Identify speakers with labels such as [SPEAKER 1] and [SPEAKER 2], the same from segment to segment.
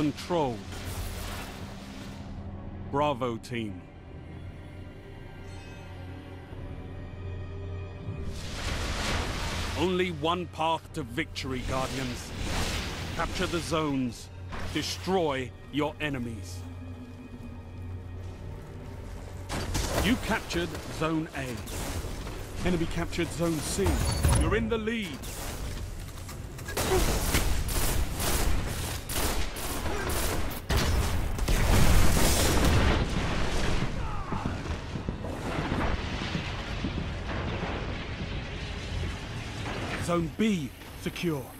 [SPEAKER 1] control. Bravo team. Only one path to victory, Guardians. Capture the zones. Destroy your enemies. You captured Zone A. Enemy captured Zone C. You're in the lead. Zone B secure.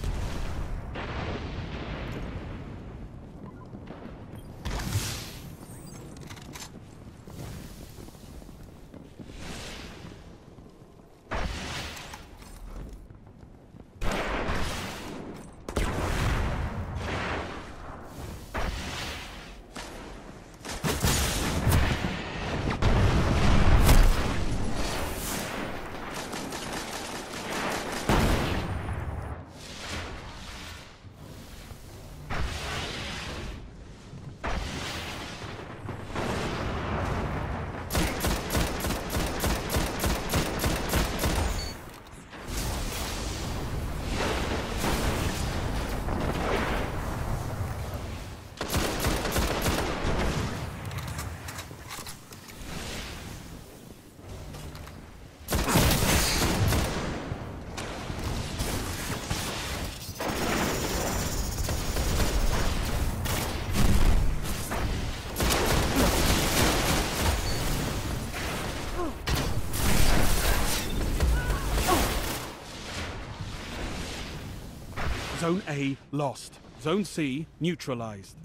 [SPEAKER 1] Zone A lost. Zone C neutralized.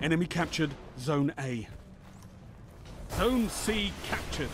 [SPEAKER 1] Enemy captured Zone A. Zone C captured.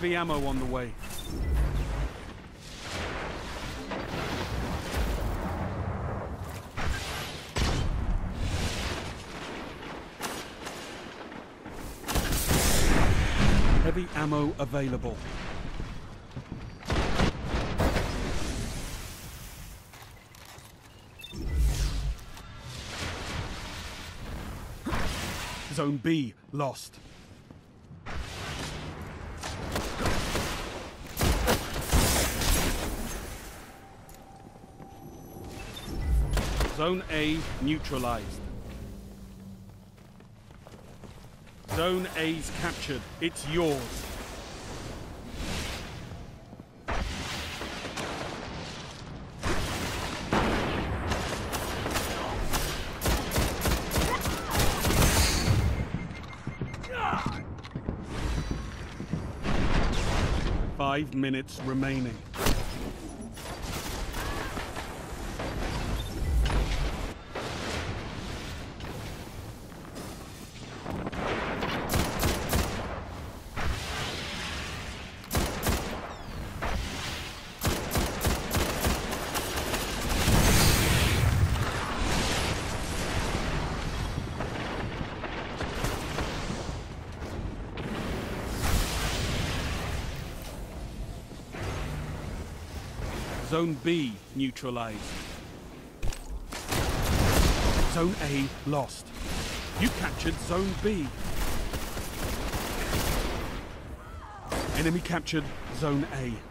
[SPEAKER 1] Heavy ammo on the way. Heavy ammo available. Zone B lost. Zone A neutralized. Zone A's captured. It's yours. Five minutes remaining. Zone B neutralized. Zone A lost. You captured Zone B. Enemy captured Zone A.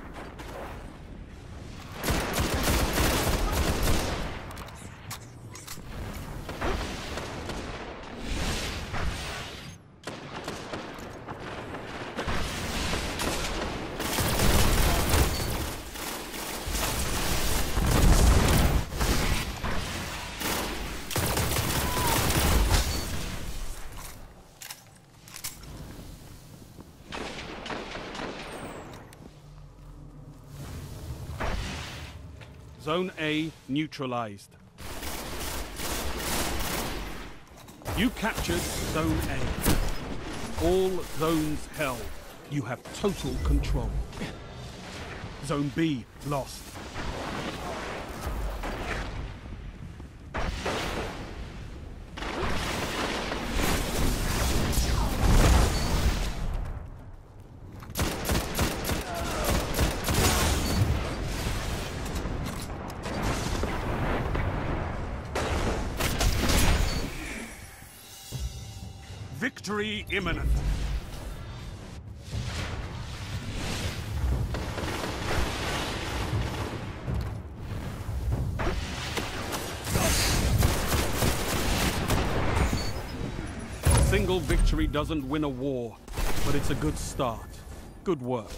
[SPEAKER 1] Zone A neutralized. You captured Zone A. All zones held. You have total control. Zone B lost. Victory imminent. A single victory doesn't win a war, but it's a good start. Good work.